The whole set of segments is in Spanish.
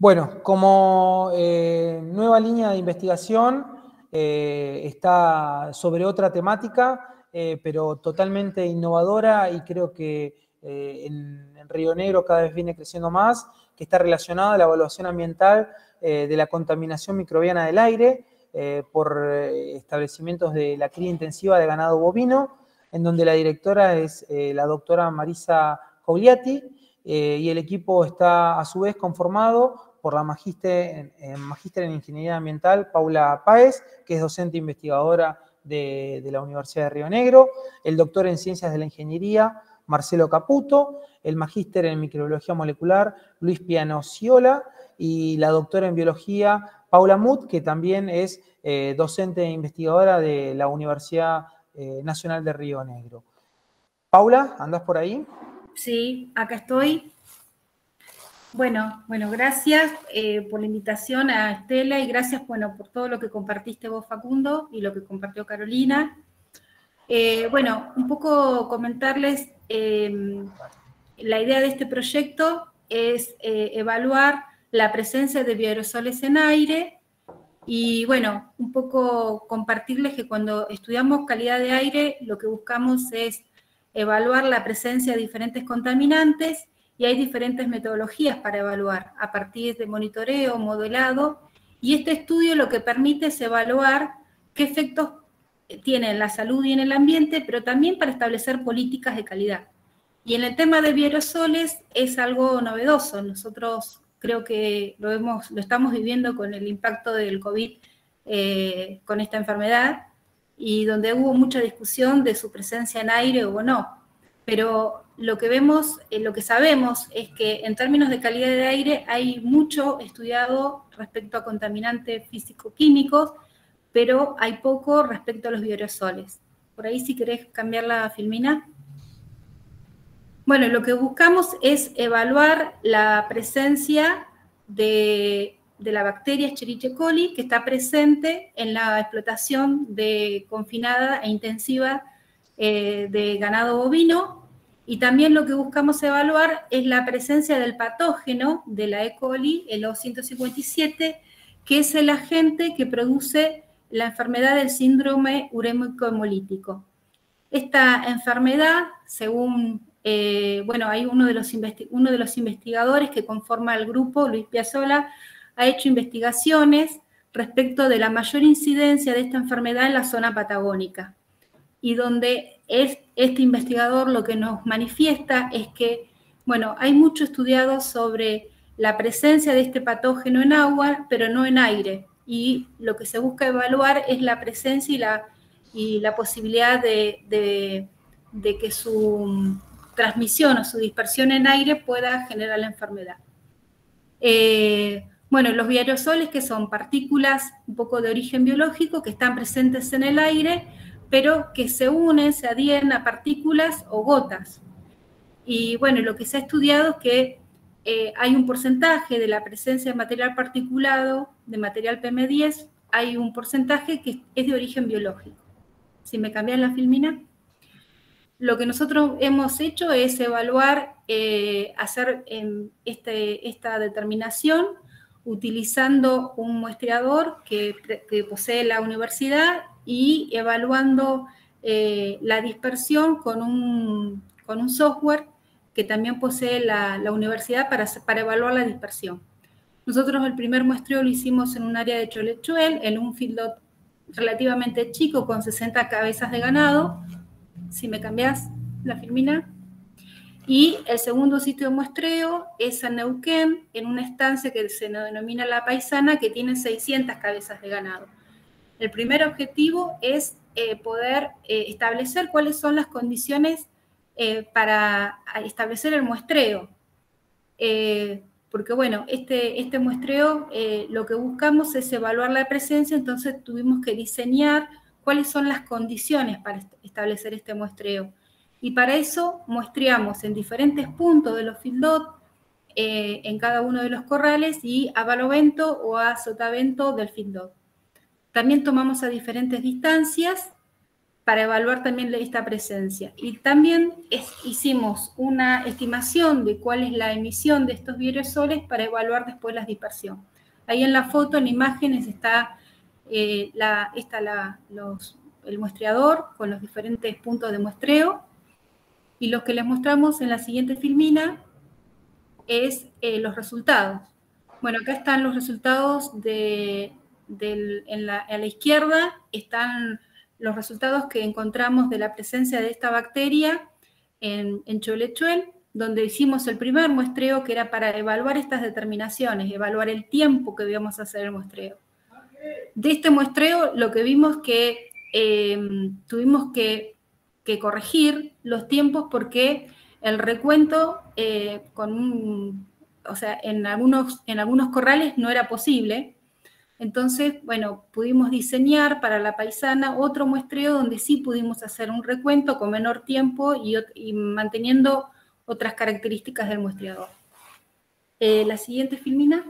Bueno, como eh, nueva línea de investigación eh, está sobre otra temática, eh, pero totalmente innovadora y creo que en, Río Negro cada vez viene creciendo más, que está relacionada a la evaluación ambiental de la contaminación microbiana del aire por establecimientos de la cría intensiva de ganado bovino, en donde la directora es la doctora Marisa Cogliati, y el equipo está a su vez conformado por la magíster en, magíster en Ingeniería Ambiental, Paula Páez, que es docente investigadora de, la Universidad de Río Negro, el doctor en Ciencias de la Ingeniería, Marcelo Caputo, el magíster en Microbiología Molecular, Luis Piano Ciola, y la doctora en Biología, Paula Mut, que también es eh, docente e investigadora de la Universidad eh, Nacional de Río Negro. Paula, ¿andás por ahí? Sí, acá estoy. Bueno, bueno, gracias eh, por la invitación a Estela y gracias, bueno, por todo lo que compartiste vos, Facundo, y lo que compartió Carolina. Eh, bueno, un poco comentarles, em, la idea de este proyecto es eh, evaluar la presencia de bioaerosoles en aire y, bueno, un poco compartirles que cuando estudiamos calidad de aire, lo que buscamos es evaluar la presencia de diferentes contaminantes y hay diferentes metodologías para evaluar a partir de monitoreo, modelado, y este estudio lo que permite es evaluar qué efectos tiene en la salud y en el ambiente, pero también para establecer políticas de calidad. Y en el tema de bioaerosoles es algo novedoso. Nosotros creo que lo, estamos viviendo con el impacto del COVID eh, con esta enfermedad y donde hubo mucha discusión de su presencia en aire o no pero lo que vemos, eh, lo que sabemos es que en términos de calidad de aire hay mucho estudiado respecto a contaminantes físico-químicos, pero hay poco respecto a los bioaerosoles. Por ahí si querés cambiar la filmina. Bueno, lo que buscamos es evaluar la presencia de, la bacteria Escherichia coli que está presente en la explotación de confinada e intensiva eh, de ganado bovino y también lo que buscamos evaluar es la presencia del patógeno de la E. coli, el O157, que es el agente que produce la enfermedad del síndrome urémico hemolítico. Esta enfermedad, según, eh, bueno, hay uno de, los uno de los investigadores que conforma el grupo, Luis Piazzola, ha hecho investigaciones respecto de la mayor incidencia de esta enfermedad en la zona patagónica y donde es, este investigador lo que nos manifiesta es que, bueno, hay mucho estudiado sobre la presencia de este patógeno en agua, pero no en aire. Y lo que se busca evaluar es la presencia y la, y la posibilidad de, que su transmisión o su dispersión en aire pueda generar la enfermedad. Eh, bueno, los aerosoles, que son partículas un poco de origen biológico que están presentes en el aire, pero que se unen, se adhieren a partículas o gotas. Y bueno, lo que se ha estudiado es que eh, hay un porcentaje de la presencia de material particulado, de material PM10, hay un porcentaje que es de origen biológico. Si me cambian la filmina. Lo que nosotros hemos hecho es evaluar, eh, hacer este, esta determinación utilizando un muestreador que posee la universidad y evaluando eh, la dispersión con un, con un, software que también posee la, universidad para, para, evaluar la dispersión. Nosotros el primer muestreo lo hicimos en un área de Cholechuel, en un field relativamente chico con 60 cabezas de ganado. Si me cambias la filmina. Y el segundo sitio de muestreo es en Neuquén, en una estancia que se denomina La Paisana, que tiene 600 cabezas de ganado. El primer objetivo es eh, poder eh, establecer cuáles son las condiciones eh, para establecer el muestreo. porque bueno, este, este muestreo lo que buscamos es evaluar la presencia, entonces tuvimos que diseñar cuáles son las condiciones para establecer este muestreo. Y para eso muestreamos en diferentes puntos de los fildot, en cada uno de los corrales y a balovento o a sotavento del fildot. También tomamos a diferentes distancias para evaluar también esta presencia. Y también hicimos una estimación de cuál es la emisión de estos soles para evaluar después la dispersión. Ahí en la foto, en imágenes, está, eh, la, el muestreador con los diferentes puntos de muestreo. Y lo que les mostramos en la siguiente filmina es eh, los resultados. Bueno, acá están los resultados de, en la, a la izquierda, están los resultados que encontramos de la presencia de esta bacteria en, Cholechuel, donde hicimos el primer muestreo que era para evaluar estas determinaciones, evaluar el tiempo que íbamos a hacer el muestreo. De este muestreo lo que vimos que em, tuvimos que, corregir los tiempos porque el recuento eh, o sea, en algunos corrales no era posible, entonces, bueno, pudimos diseñar para la paisana otro muestreo donde sí pudimos hacer un recuento con menor tiempo y, manteniendo otras características del muestreador. Eh, la siguiente filmina.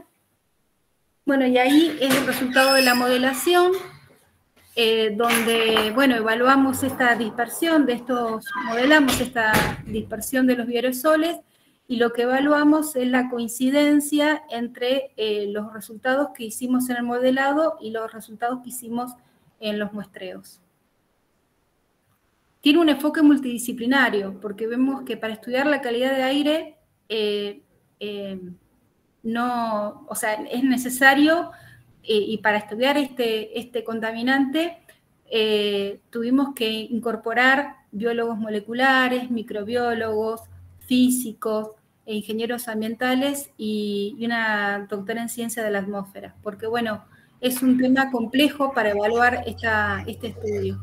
Bueno, y ahí es el resultado de la modelación, eh, donde, bueno, evaluamos esta dispersión de estos, modelamos esta dispersión de los bioaerosoles y lo que evaluamos es la coincidencia entre eh, los resultados que hicimos en el modelado y los resultados que hicimos en los muestreos. Tiene un enfoque multidisciplinario, porque vemos que para estudiar la calidad de aire, eh, eh, no, o sea, es necesario, y para estudiar este, este contaminante, tuvimos que incorporar biólogos moleculares, microbiólogos, físicos, e ingenieros ambientales y, una doctora en ciencia de la atmósfera, porque bueno, es un tema complejo para evaluar esta, este estudio.